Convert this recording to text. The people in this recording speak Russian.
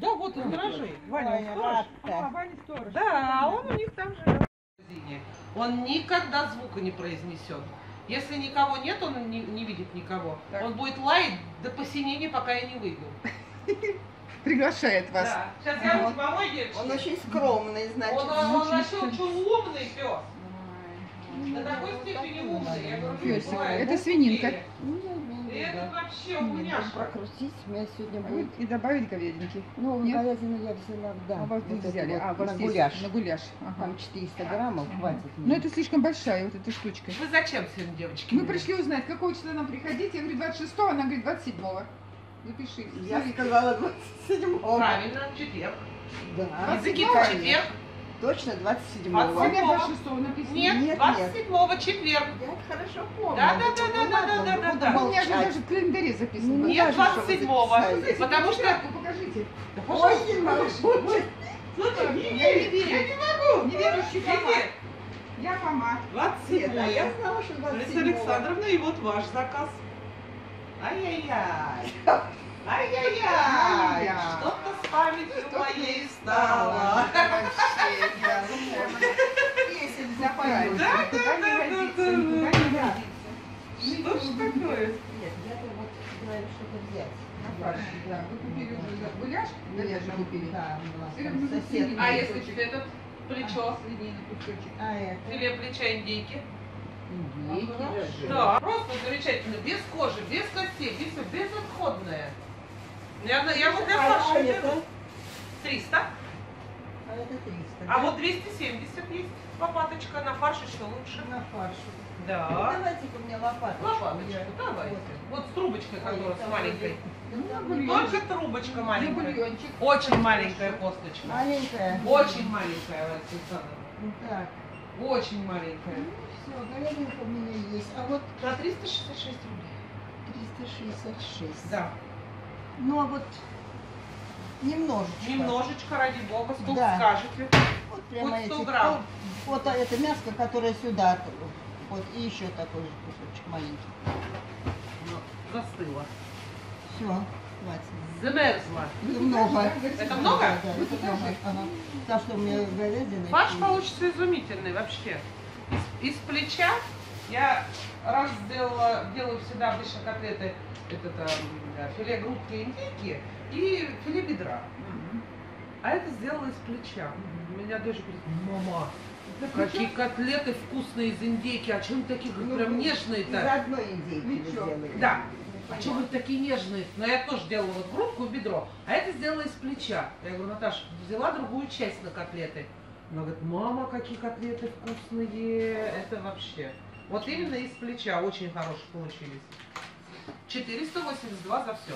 Да, вот из гаражей. Ваня, он сторож. А, Ваня сторож. Да, а он у них там живет. Он никогда звука не произнесет. Если никого нет, он не, не видит никого. Так. Он будет лаять до посинения, пока я не выйду. Приглашает вас. Да. Сейчас я руки помой, девочки. Он очень скромный, значит. Он, он, скромный. очень умный пес. До такой степени умный. Я говорю, не Песик. Это свининка. И это вообще Надо умняшка. прокрутить, у меня сегодня будет. И добавить говядинки. Ну, говядину я взяла, да. А вас вот взяли. вот А, у вас на есть гуляш. На гуляш. Ага. Там 400 граммов, Ага. хватит Ну, мне. это слишком большая вот эта штучка. Вы зачем сегодня, девочки? Мы пришли узнать, какого числа нам приходить. Я говорю, 26-го, она говорит, 27-го. Запиши. Я Смотри. сказала 27-го. Правильно, в четверг. Да. Языки Конечно. в четверг. Точно У 27-го. меня 26-го написано. Нет, Нет, 27 четверг. Я хорошо помню. Да, да, да, да, да, да, да, да. У меня же даже в календаре записано. Ну, Нет, важно, что вы 27-го. записали. Потому что... Покажите. Ой, не могу. Слушай, не Я не верю. Я не могу. Неверующий Фома. Видите? Я Фома. 27 Нет, а я знала, что 27 Лариса Александровна, и вот ваш заказ. Ай-яй-яй. Ай-яй-яй. Ай-яй. Что-то с памятью моей стало. Вообще, да. Если Запомнила. Да, Никуда да, не да, годится, да, никуда да. не годится. Что ж такое? Нет, я-то вот говорю, что-то взять. На фарш, да. Вы купили уже гуляш? Говяжий купили? Да, у нас там мы сосед. А если этот плечо? Свинина, кусочек. А это? Филе плеча индейки? Индейки даже. Да, просто замечательно. Без кожи, без костей, без, безотходное. Я, я вот для А фарша это? беру 300, А это 300. а вот 270 есть лопаточка, на фарш еще лучше. на фарш. Да. Давайте-ка мне лопаточку. Лопаточку, давайте. Вот с трубочкой, которая с маленькой. Ну, Ну, Только трубочка На маленькая. бульончик. Очень маленькая косточка. Маленькая. Очень маленькая, Александра. Ну, Так. Очень маленькая. Ну, все, говядинка у меня есть. А вот На 366 рублей. 366. Да. Ну, а вот немножечко. Немножечко, ради бога, сколько Да. скажете. Вот прямо Вот эти. 100 грамм. Вот, вот это мяско, которое сюда. Вот, и еще такой же кусочек маленький. Ну, Застыла. Все, хватит. Замерзла. Много. Это много? Да, да, это много. Ага. Так что у меня говядина. И- получится изумительный вообще. Из, из плеча я раз сделала, делаю всегда обычно котлеты, это там, да, филе грудки индейки и филе бедра. А это сделала из плеча. Меня дочь говорит, мама, какие котлеты вкусные из индейки, а чем такие Ну, прям Из нежные-то? одной индейки вы сделали. Да. А чем вы такие нежные? Но я тоже делала вот грудку и бедро, а это сделала из плеча. Я говорю, Наташа, взяла другую часть на котлеты. Она говорит, мама, какие котлеты вкусные. Это вообще. Вот именно из плеча очень хорошие получились. 482 за все.